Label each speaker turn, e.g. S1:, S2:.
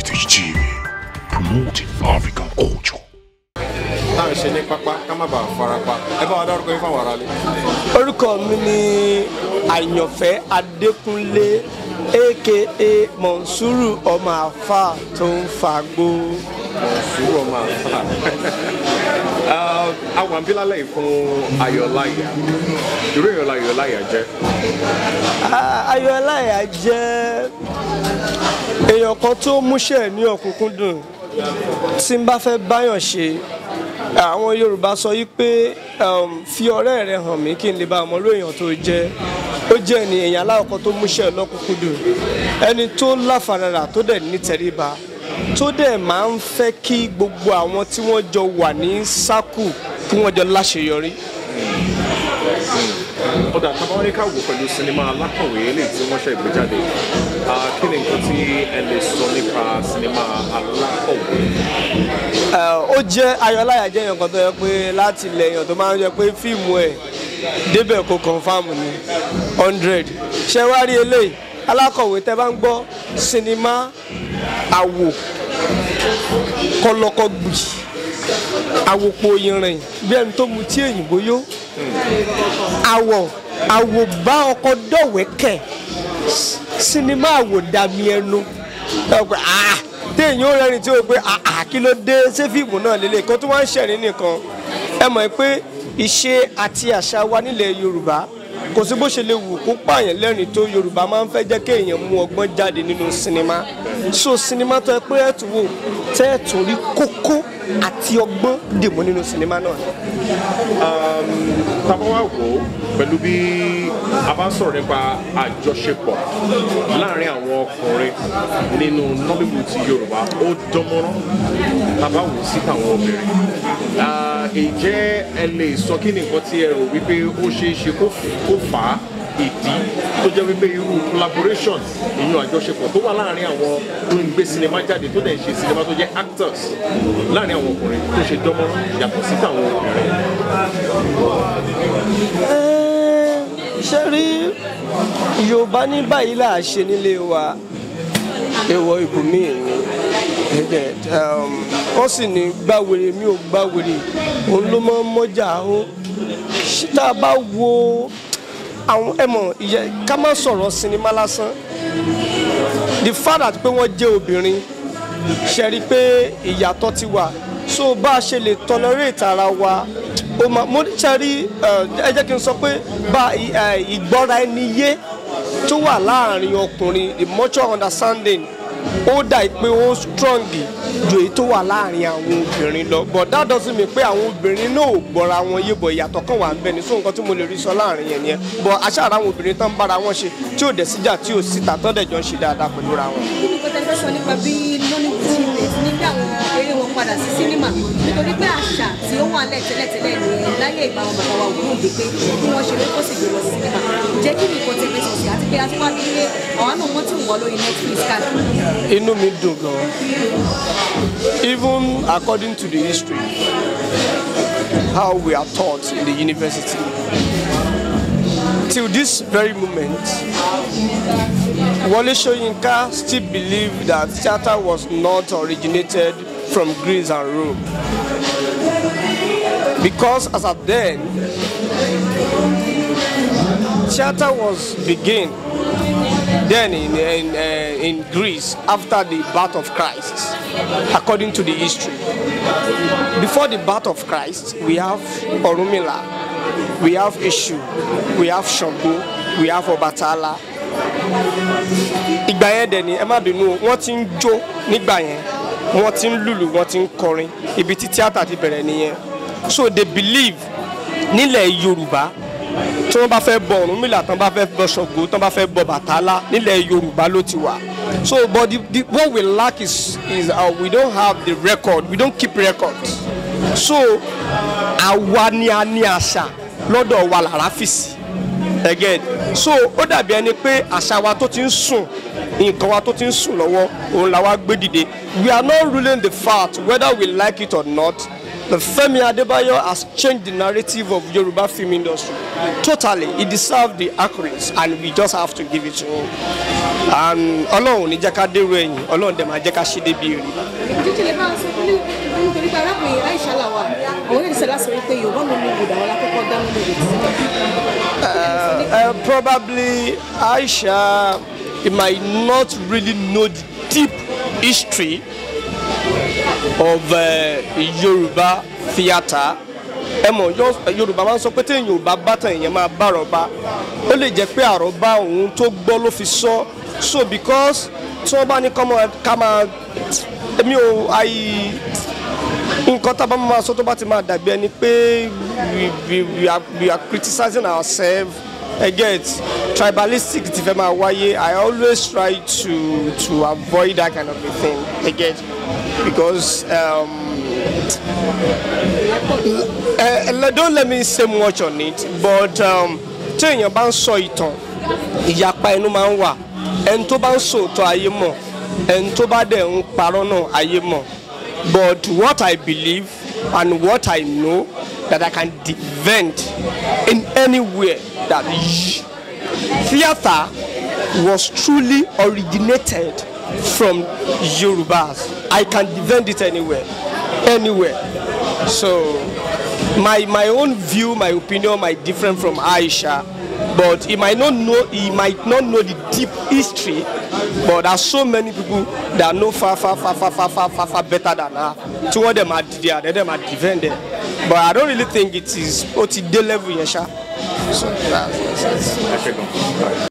S1: Heritage TV, promoting African culture.
S2: tá à ń ṣe ní pápá ká má bàa farapa ẹ bá wa dárúkọ yín fáwọn aráalé.
S3: orúkọ mi ni àyànfẹ́ adékúnlé aka mọ̀nsúrù ọmọ àfà tó ń fagbó.
S2: Sùúrù ọmọ àǹfà àwọn àbílálẹ̀ yìí fún ayọ̀láyà irú ìyọ̀lá ayọ̀láyà jẹ́
S3: ayọ̀láyà jẹ́ èèyàn kan tó múṣẹ́ ní ọ̀kúnkúndùn tí n bá fẹ́ báyàn ṣe àwọn yorùbá sọ yí pé um, fi ọ̀rẹ́ rẹ hàn mí kí n lè bá ọmọ èèyàn tó jẹ́. Ó jẹ́ ní èèyàn aláwọ̀kọ́ tó múṣẹ́ lọ́kúnkúndùn ẹni tó láfaradà tó dẹ̀ ní tẹríba tó dẹ̀ máa ń fẹ́ kí gbogbo àwọn tí wọ́n jọ wà ní sákù kí wọ́n jọ láṣeyọrí.
S2: ọ̀dà tábàwọn ní ká wò pẹ̀lú sinimá alákọ̀wé eléyìí tí wọ́n ṣe ìgbéjáde kí ni nǹkan tí ẹ lè sọ nípa sinimá alákọ̀wé?
S3: Ó jẹ́ ayọ̀láyà jẹ́ èèyàn kan tó yẹ pé láti ilẹ̀ èèyàn tó máa ń yẹ pé fíìmù ẹ̀ débẹ̀ kó confam ní hundred. Ṣé wá rí eléyìí? Alákọ̀wé tẹ́ bá ń gbọ́ sinimá àwò kọlọkọ gbì. Àwòpọ̀ ìrìn bí ẹni tó mu tí èyìnbó yó. Àwọ̀ àwò bá ọkọ̀ dọ̀wẹ́kẹ̀. Sinimá àwò dàmí ẹnu. Téèyàn ó rẹ́rìn tí ó pé kí ló dé? Ṣé fíìmù náà lélẹ̀ kó tó wá ń ṣẹ̀rín nìkan. Ẹ mọ̀ pé ìṣe àti àṣà wa nílẹ̀ yorùbá kò sí bó ṣe lè wù kó pààyàn lẹ́rìn tó yorùbá máa ń fẹ́ jẹ́ kéèyàn mú ọgbọ́n jáde nínú sinimá. So sinimá tó ẹ pé ẹ tún wò tẹ́ ẹ tún rí kókó àti ọgbọ́n dìmú nínú sinimá náà.
S2: Tábà wá wò ó pẹ̀lú bí a bá ń sọ̀rọ̀ nípa àjọṣepọ̀ láàárín àwọn ọkùnrin nínú nollywood ti yorùbá ó dánmọ́rán. Tábà wò sí tàwọn obìnrin. Ǹjẹ́ ẹ lè sọ kí ni nǹkan tí ẹ rò wípé ó ṣeé ṣe kó fà á? Ìdí tó jẹ́ wípé irú collaboration ìyún àjọṣepọ̀ tó wà láàárín àwọn tó ń gbé sinimá jáde tó dẹ̀ ń ṣe sinimá tó jẹ́ actors láàárín àwọn ọkùnrin tó ṣe dánmọ́rán yàtọ̀ sí tàwọn obìnrin.
S3: Ṣe rí yorùbá ní báyìí là á ṣe nílé wa? Èèwọ̀ ibòmíì ni. Wọ́n sì ní gbàwèrè mi ò gbàwèrè òun ló mọ́ mọ́jà. Ó tá a bá wo àwọn ẹ̀mọ̀ ká má sọ̀rọ̀ sinimá lásán. The fact that pé wọ́n jẹ́ obìnrin. Ṣe rí i pé ìyàtọ̀ ti wà. So bá a ṣe lè tolerate ara wa ó máa mo ṣe rí ẹ jẹ́ kí n sọ pé bá ẹ, ìgbọ́ra ẹni yé tó wà láàárín ọkùnrin the mutual understanding ó dà pé ó strong ju èyí tó wà láàárín àwọn obìnrin lọ. But that doesn't mean pé àwọn obìnrin náà ò gbọ́ra wọn yé bọ̀ ìyàtọ̀ kan wà ń bẹ ní so nǹkan tí mo lè rí sọ láàárín yẹn nìyẹn. But aṣáára àwọn obìnrin tán bára wọn ṣe tí ò dẹ̀ síjà tí ò síta tán dẹ̀ jọ ń ṣe dáadáa pẹ̀lú ra wọn.
S4: kí ni kò tẹ́ fẹ́ sọ nípa bí nollywood ti bí àwọn eré wọn padà sí sinimá? Nítorí pé àṣà tí ó wà lẹ̀ tẹ́lẹ̀tẹ́lẹ̀ ní láyé ìgbà bàbá wa ògùn òde pé bí wọ́n ṣe rí kó sì gbé lọ jẹ́ kí ni kò tẹ́ fẹ́ sọ sí àti pé a ti wá ní ilé àwọn náà wọ́n ti wọ̀ lórí netflix káàkiri.
S3: inú mi dùn gan even according to the history how we are taught in the university till this very moment Wole Soyinka still believe that theatre was not originated from Greece and Rome because as at then theatre was begin then in, in, uh, in Greece after the birth of Christ, according to the history. Before the birth of Christ, we have Orumila, we have Eshu, we have Shango, we have Obatala. Ìgbà yẹn dẹ̀ ni ẹ má bínú o, wọ́n ti ń jó nígbà yẹn, wọ́n ti ń lùlù, wọ́n ti ń kọrin, ibi tí tíátà ti bẹ̀rẹ̀ nìyẹn. So they believe nílẹ̀ Yorùbá tí wọ́n bá fẹ́ bọ Ọ̀rúnmìlà tán bá fẹ́ bọ Ṣàngó tán bá fẹ́ bọ Bàtálá nílẹ̀ Yorùbá ló ti wà. So but the, the, what we lack is is uh, we don't have the record. We don't keep records. So àwa ni a ní àṣà lọ́dọ̀ wa lára fìsì again so ó dàbí ẹni pé àṣà wa tó ti ń sùn nǹkan wa tó ti ń sùn lọ́wọ́ òun la wá gbé dìde we are not ruling the fact whether we like it or not the Femi Adebayo has changed the narrative of Yoruba film industry totally. He deserves the accolades and we just have to give it to him. And Ọlọ́run ní jẹ́ ká dérò ẹ̀yìn, Ọlọ́run dẹ̀ máa jẹ́ ká ṣe débi èrè.
S4: jíjí lè máa sọ pé nítorí pé arákùnrin aisha làwà àwọn oníṣẹ́ láti sọ wípé yorùbá ló ní ibùdó àwọn alákọ̀ọ́kọ́ dá lórí ìdí.
S3: Uh, probably Aisha might not really know the deep history of uh, Yoruba theatre ẹ mọ̀ Yorùbá máa ń sọ pé téèyàn ò bá tàn èèyàn máa bá àròbá ó lè jẹ́ pé àròbá òun tó gbọ́ ló fi sọ. So because tí wọ́n bá ní ká máa èmi ò àì nǹkan tá a bá máa sọ tó bá ti máa dàbí ẹni pé we are criticizing ourselves get tribalistic ti fẹ́ máa wáyé. I always try to to avoid that kind of a thing get because um, uh, don't let me say much on it but um, tí èèyàn bá ń sọ ìtàn ìyapa ẹnu máa ń wà. Ẹni tó bá ń sòótọ́ ayé mọ̀. Ẹni tó bá dẹ̀ ń parọ́ náà ayé mọ̀ but what I believe and what I know that I can defend in anywhere that theatre was truly originated from Yorubas. I can defend it anywhere, anywhere. So my my own view, my opinion might different from Aisha, but he might not know he might not know the deep history. But there's so many people that know far far far far far far far, far better than her. Two of them are there, them are defended. But I don't really think it is OTD level, yẹn ṣá. So that's, that's, that's.